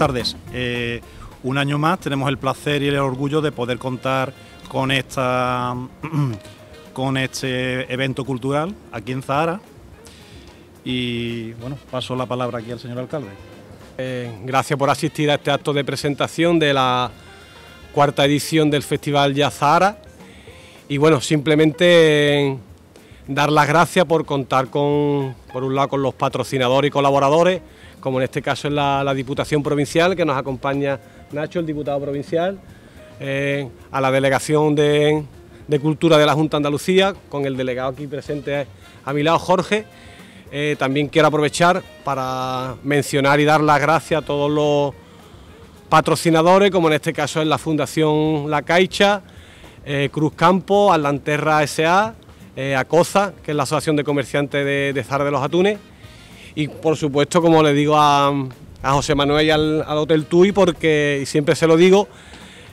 tardes. Eh, un año más tenemos el placer y el orgullo de poder contar con esta con este evento cultural aquí en Zahara. Y bueno, paso la palabra aquí al señor alcalde. Eh, gracias por asistir a este acto de presentación de la cuarta edición del Festival Ya Zahara. Y bueno, simplemente dar las gracias por contar con, por un lado, con los patrocinadores y colaboradores, como en este caso es la, Diputación Provincial, que nos acompaña Nacho, el diputado provincial, eh, a la Delegación de, Cultura de la Junta Andalucía, con el delegado aquí presente a mi lado, Jorge. Eh, también quiero aprovechar para mencionar y dar las gracias a todos los patrocinadores, como en este caso es la Fundación La Caixa, eh, Cruz Campo, Atlanterra S.A., eh, ACOZA, que es la Asociación de Comerciantes de, de Zara de los Atunes, y por supuesto, como le digo a, José Manuel y al, Hotel Tui, porque siempre se lo digo,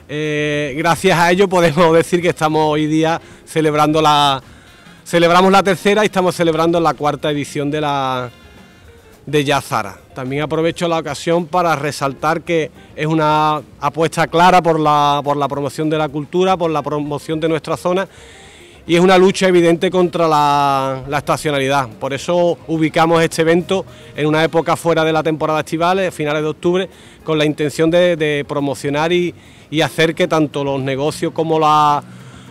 eh, gracias a ello podemos decir que estamos hoy día celebrando la celebramos la tercera y estamos celebrando la cuarta edición de la de Yazara. También aprovecho la ocasión para resaltar que es una apuesta clara por la, por la promoción de la cultura, por la promoción de nuestra zona y es una lucha evidente contra la, estacionalidad. Por eso ubicamos este evento en una época fuera de la temporada estival, a finales de octubre, con la intención de, promocionar y, hacer que tanto los negocios como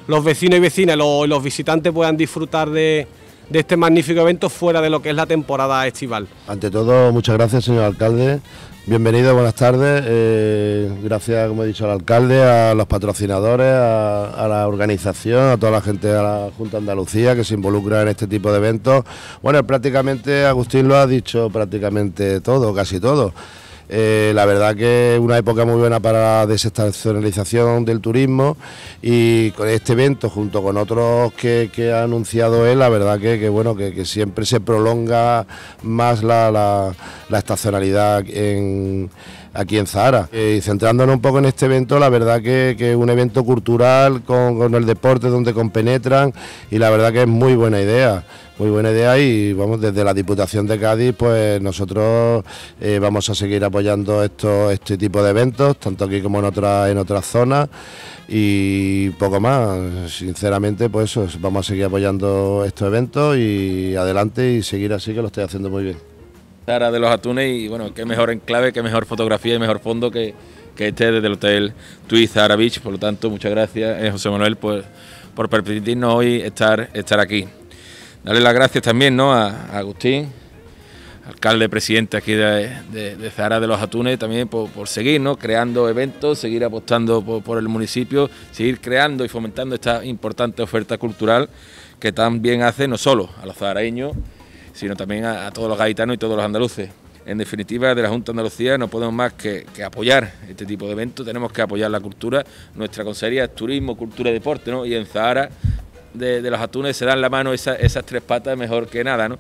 los vecinos y vecinas, los, los visitantes puedan disfrutar de este magnífico evento fuera de lo que es la temporada estival. Ante todo, muchas gracias, señor alcalde. Bienvenido, buenas tardes. Eh, gracias, como he dicho, al alcalde, a los patrocinadores, a, la organización, a toda la gente de la Junta Andalucía que se involucra en este tipo de eventos. Bueno, prácticamente Agustín lo ha dicho prácticamente todo, casi todo. Eh, la verdad que una época muy buena para la desestacionalización del turismo y con este evento junto con otros que, ha anunciado él, la verdad que, bueno que, siempre se prolonga más la, estacionalidad aquí en Zahara. Eh, y centrándonos un poco en este evento, la verdad que es un evento cultural con, el deporte donde compenetran y la verdad que es muy buena idea. Muy buena idea y vamos desde la Diputación de Cádiz pues nosotros eh, vamos a seguir apoyando esto, este tipo de eventos, tanto aquí como en otras en otras zonas y poco más. Sinceramente pues vamos a seguir apoyando estos eventos y adelante y seguir así que lo estoy haciendo muy bien. Sara de los atunes y bueno, qué mejor enclave, qué mejor fotografía y mejor fondo que, que este desde el Hotel Twist Zara Beach, por lo tanto muchas gracias eh, José Manuel por, por permitirnos hoy estar, estar aquí. Darle las gracias también ¿no? a, Agustín, alcalde presidente aquí de, de, Zahara de los Atunes, también por, seguir ¿no? creando eventos, seguir apostando por, el municipio, seguir creando y fomentando esta importante oferta cultural que también hace no solo a los zaharaeños, sino también a, todos los gaitanos y todos los andaluces. En definitiva, de la Junta de Andalucía no podemos más que, apoyar este tipo de eventos, tenemos que apoyar la cultura, nuestra consejería es turismo, cultura y deporte, ¿no? y en Zahara de, los atunes se dan la mano esas tres patas mejor que nada, ¿no?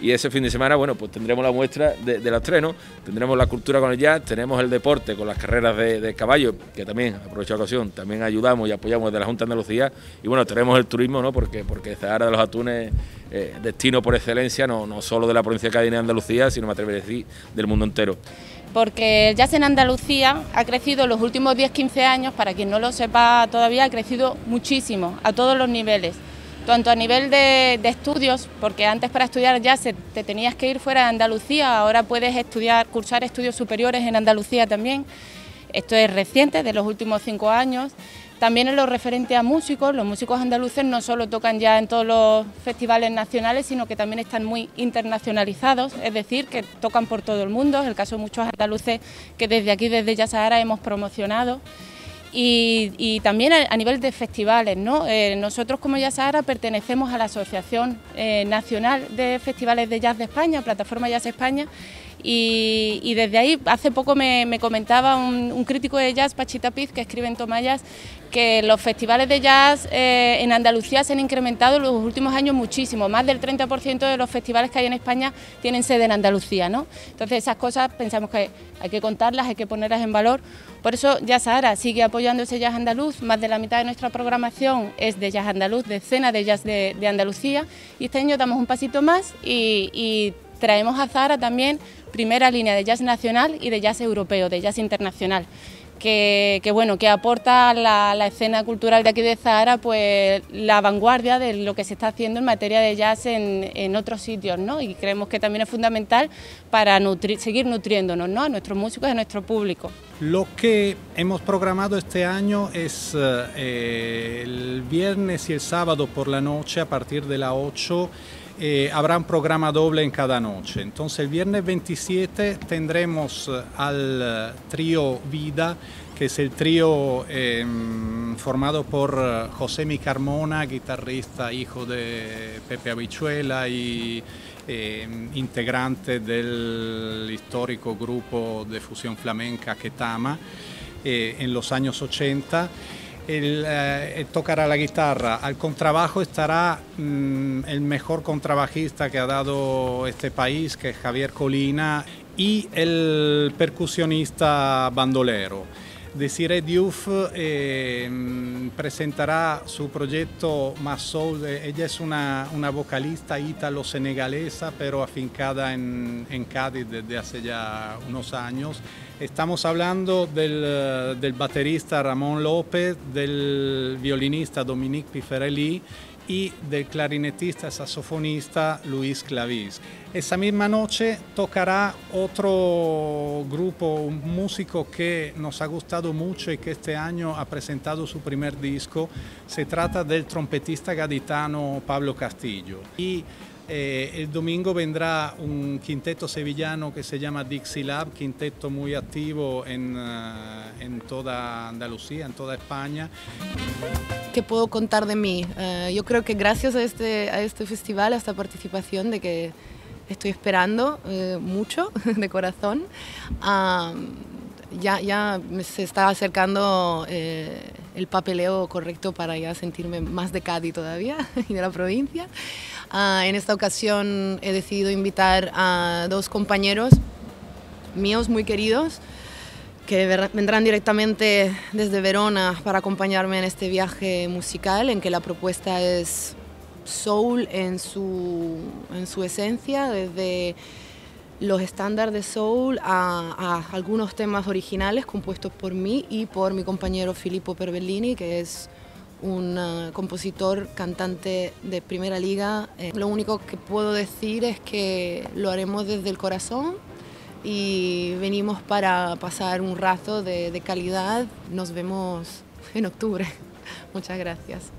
Y ese fin de semana, bueno, pues tendremos la muestra de, los tres. Tendremos la cultura con el jazz, tenemos el deporte con las carreras de, caballo, que también, aprovecho la ocasión, también ayudamos y apoyamos de la Junta de Andalucía. Y bueno, tenemos el turismo, ¿no? Porque, porque Zahara de los Atunes eh, destino por excelencia, no, solo de la provincia de Cádiz y Andalucía, sino me atrevería a decir del mundo entero porque el jazz en Andalucía ha crecido en los últimos 10-15 años, para quien no lo sepa todavía, ha crecido muchísimo, a todos los niveles tanto a nivel de, estudios, porque antes para estudiar ya te tenías que ir fuera de Andalucía, ahora puedes estudiar, cursar estudios superiores en Andalucía también. Esto es reciente, de los últimos cinco años. También en lo referente a músicos, los músicos andaluces no solo tocan ya en todos los festivales nacionales, sino que también están muy internacionalizados, es decir, que tocan por todo el mundo, es el caso de muchos andaluces que desde aquí, desde Ya Sahara, hemos promocionado. Y, también a, nivel de festivales. ¿no? Eh, nosotros como Jazz Sahara pertenecemos a la Asociación eh, Nacional de Festivales de Jazz de España, Plataforma Jazz España, y, desde ahí hace poco me, comentaba un, crítico de jazz, Pachita Piz, que escribe en Tomayas, que los festivales de jazz eh, en Andalucía se han incrementado en los últimos años muchísimo, más del 30% de los festivales que hay en España tienen sede en Andalucía, ¿no? Entonces esas cosas pensamos que hay que contarlas, hay que ponerlas en valor. Por eso Jazz Sahara sigue apoyando ese jazz andaluz, más de la mitad de nuestra programación es de jazz andaluz, de escena de jazz de, Andalucía, y este año damos un pasito más y, traemos a Zara también primera línea de jazz nacional y de jazz europeo, de jazz internacional que, bueno, que aporta a la, escena cultural de aquí de Zahara pues la vanguardia de lo que se está haciendo en materia de jazz en, otros sitios, ¿no? Y creemos que también es fundamental para seguir nutriéndonos, ¿no? A nuestros músicos y a nuestro público. Lo que hemos programado este año es eh, el viernes y el sábado por la noche a partir de las 8 eh, habrá un programa doble en cada noche. Entonces el viernes 27 tendremos eh, al eh, trío Vida, que es el trío em, formado por José Mi Carmona, guitarrista, hijo de Pepe Habichuela y em, integrante del histórico grupo de fusión flamenca Ketama en los años 80 él, eh, tocará la guitarra. Al contrabajo estará mm, el mejor contrabajista que ha dado este país, que es Javier Colina, y el percusionista bandolero. Desiree Diouf eh, presentará su proyecto Más Soul. Ella es una, vocalista ítalo-senegalesa, pero afincada en, en Cádiz desde hace ya unos años. Estamos hablando del, del, baterista Ramón López, del violinista Dominique Piferelli y del clarinetista saxofonista Luis Clavis. Esa misma noche tocará otro grupo, un músico que nos ha gustado mucho y que este año ha presentado su primer disco. Se trata del trompetista gaditano Pablo Castillo. Y eh, el domingo vendrá un quinteto sevillano que se llama Dixie Lab, quinteto muy activo en, eh, en toda Andalucía, en toda España. ¿Qué puedo contar de mí? Eh, yo creo que gracias a este, a este festival, a esta participación, de que estoy esperando mucho de corazón, ya, ya se está acercando el papeleo correcto para ya sentirme más de Cádiz todavía y de la provincia. Ah, en esta ocasión he decidido invitar a dos compañeros míos muy queridos que vendrán directamente desde Verona para acompañarme en este viaje musical en que la propuesta es soul en su, en su esencia, desde los estándares de soul a, algunos temas originales compuestos por mí y por mi compañero Filippo Perbellini, que es un uh, compositor, cantante de primera liga. Eh, lo único que puedo decir es que lo haremos desde el corazón y venimos para pasar un rato de calidad. Nos vemos en octubre. Muchas gracias.